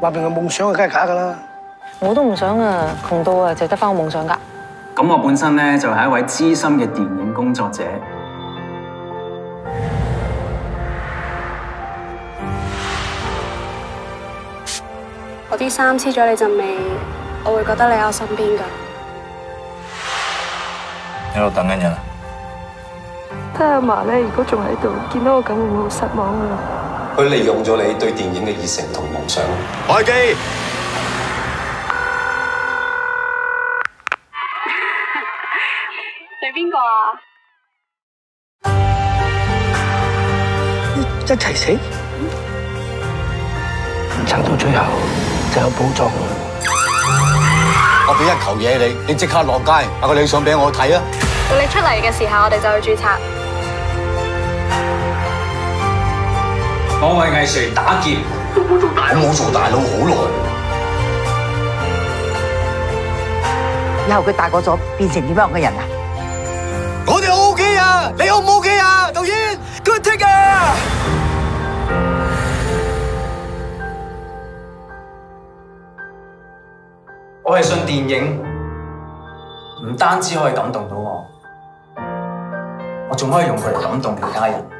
话明个梦想，梗系假噶啦！我都唔想啊，穷到啊，净系得翻个梦想噶。咁我本身咧就系一位资深嘅电影工作者。我啲衫黐咗你阵味，我会觉得你喺我身边噶。喺度等紧人。阿嫲咧，如果仲喺度，见到我咁，会唔会好失望啊？佢利用咗你对电影嘅热诚同梦想。开机。对边个啊？一提醒，撑到最后就有宝藏。我俾一球嘢你，你即刻落街，不个你想俾我睇啊？你出嚟嘅时候，我哋就去注册。我为艺术打劫，我冇做大佬好耐。以后佢大个咗，变成点样嘅人啊？我哋 O K 啊，你 O K 啊，导演，Good take 啊！我系信电影，唔单止可以感动到我，我仲可以用佢嚟感动其他人。